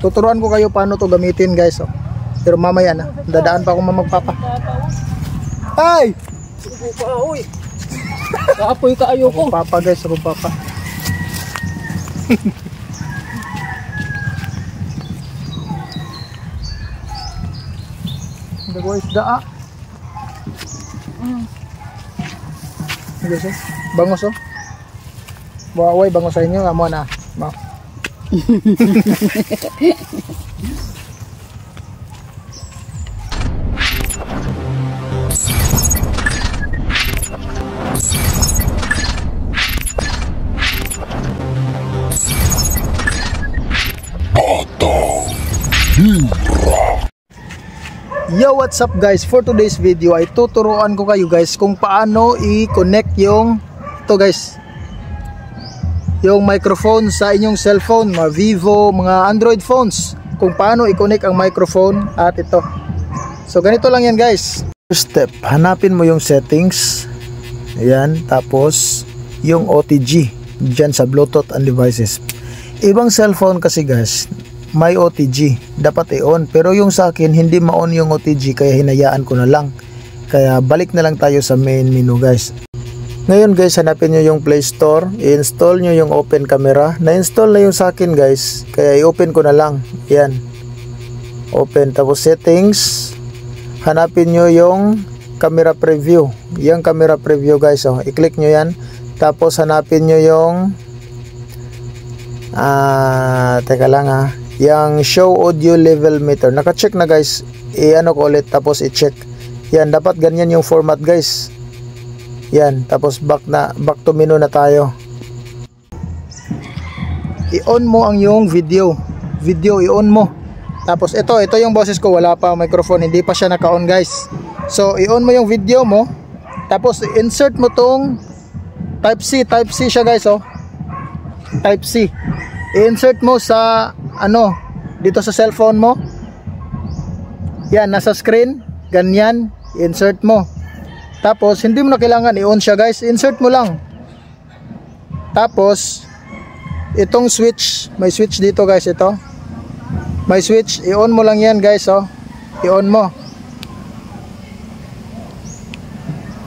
Tuturuan ko kayo paano to gamitin guys. Oh. Pero mamaya na. Dadaan pa ako mamagpapa. Ay! Kaapoy ka ayo ko. Papa guys, ako papa. Hindi ko isda ah. Guys. Bangos oh. Buaway, bangos sa inyo. Amo na. Ma. Yo, what's up guys? For today's video ay tuturuan ko kayo guys kung paano i-connect yung ito guys. Yung microphone sa inyong cellphone, mga Vivo, mga Android phones. Kung paano i-connect ang microphone at ito. So ganito lang yan guys. First step, hanapin mo yung settings. Ayan, tapos yung OTG dyan sa Bluetooth and devices. Ibang cellphone kasi guys, may OTG dapat i-on pero yung sa akin hindi ma-on yung OTG kaya hinayaan ko na lang kaya balik na lang tayo sa main menu guys ngayon guys hanapin nyo yung play store. I-install nyo yung open camera. Na-install na yung sa akin guys. Kaya i-open ko na lang. Yan. Open. Tapos settings. Hanapin nyo yung camera preview. Yung camera preview guys oh. i-click nyo yan. Tapos hanapin nyo yung ah teka lang ah. Yung show audio level meter. Naka-check na guys. I-ano ko ulit. Tapos i-check. Yan. Dapat ganyan yung format guys yan tapos back na back to menu na tayo. I-on mo ang yung video. Video i-on mo. Tapos ito ito yung boses ko wala pa microphone hindi pa siya naka-on guys. So i-on mo yung video mo. Tapos insert mo tong type C type C siya guys oh. Type C. I-insert mo sa ano dito sa cellphone mo. Yan nasa screen. Ganyan insert mo tapos hindi mo na kailangan i-on siya guys. Insert mo lang. Tapos itong switch may switch dito guys ito. May switch i-on mo lang yan guys oh. I-on mo.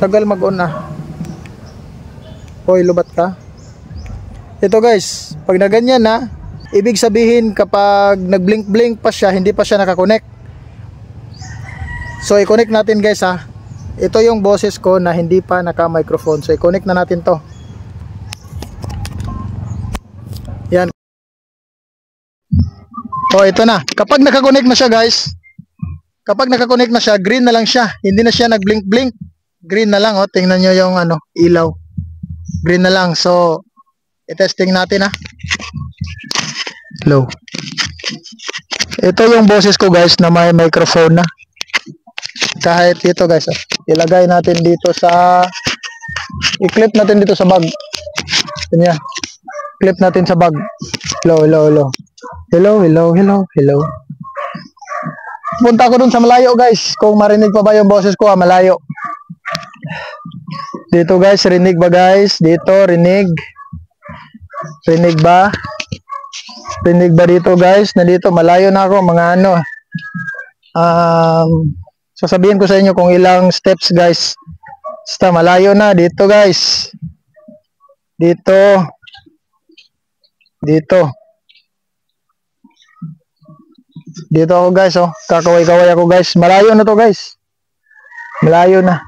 Tagal mag-on na hoy lubat ka. Ito guys pag na ganyan na Ibig sabihin kapag nag-blink-blink pa siya, hindi pa siya nakakonect. So i-connect natin guys ha. Ito yung boses ko na hindi pa naka-microphone. So i-connect na natin to. Yan. Oh, ito na. Kapag naka-connect na siya guys, kapag naka-connect na siya, green na lang siya. Hindi na siya nag-blink-blink. Green na lang oh. Tingnan niyo yung ano, ilaw. Green na lang. So i-testing natin ha. Hello. Ito yung boses ko guys na may microphone na. Kahit ito guys, oh. ilagay natin dito sa i-clip natin dito sa bag. Kanya. Clip natin sa bag. Hello, hello, hello. Hello, hello, hello, hello. Punta ko dun sa malayo guys. Kung marinig pa ba yung boses ko, ah, malayo. Dito guys, rinig ba guys? Dito, rinig. Rinig ba? Rinig ba dito guys? Nandito malayo na ako mga ano. Um, sasabihin ko sa inyo kung ilang steps guys. Basta malayo na dito guys. Dito. Dito. Dito ako guys oh. Kakaway-kaway ako guys. Malayo na to guys. Malayo na.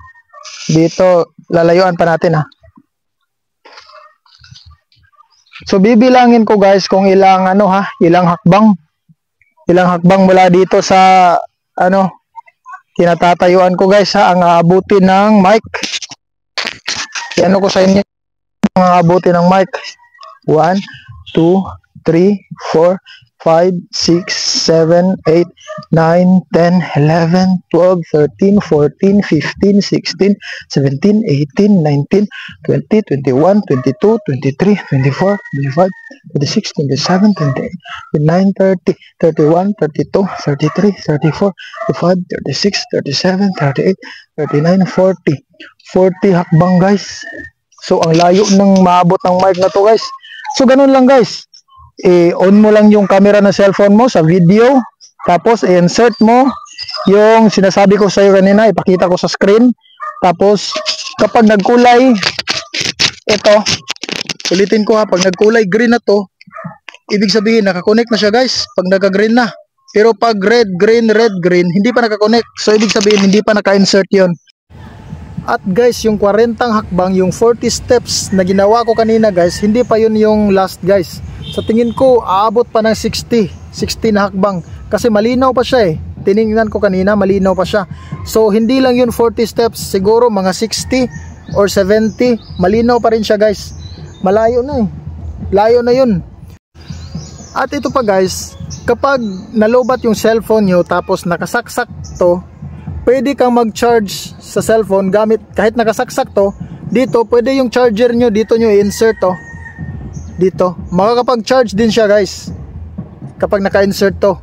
Dito lalayuan pa natin ha. So bibilangin ko guys kung ilang ano ha, ilang hakbang. Ilang hakbang mula dito sa ano kinatatayuan ko guys ha, ang aabutin ng mic. Ano ko sa inyo ang aabutin ng mic. 1 2 3 4 5, 6, 7, 8, 9, 10, 11, 12, 13, 14, 15, 16, 17, 18, 19, 20, 21, 22, 23, 24, 25, 26, 27, 28, 29, 30, 31, 32, 33, 34, 35, 36, 37, 38, 39, 40. 40 hakbang guys. So ang layo ng maabot ng mic na to guys. So ganun lang guys. i-on mo lang yung camera ng cellphone mo sa video, tapos i-insert mo yung sinasabi ko sa iyo kanina, ipakita ko sa screen. Tapos kapag nagkulay ito, ulitin ko ha, pag nagkulay green na to, ibig sabihin nakakonect na siya guys, pag nagka-green na. Pero pag red, green, red, green, hindi pa nakakonect. So ibig sabihin hindi pa naka-insert 'yon. At guys, yung 40 hakbang, yung 40 steps na ginawa ko kanina guys, hindi pa yun yung last guys. Sa tingin ko, aabot pa ng 60, 60 na hakbang. Kasi malinaw pa siya eh. Tiningnan ko kanina, malinaw pa siya. So, hindi lang yun 40 steps, siguro mga 60 or 70. Malinaw pa rin siya guys. Malayo na eh. Layo na yun. At ito pa guys, kapag nalobat yung cellphone nyo tapos nakasaksak to, pwede kang mag-charge sa cellphone gamit kahit nakasaksak to dito pwede yung charger nyo dito nyo i-insert to. Dito. Makakapag-charge din siya guys kapag naka-insert to.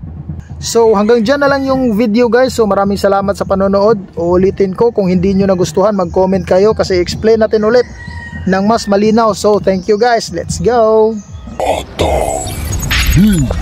So hanggang dyan na lang yung video guys. So maraming salamat sa panonood. Uulitin ko kung hindi nyo nagustuhan mag-comment kayo kasi explain natin ulit ng mas malinaw so thank you guys let's go Otto. Hmm.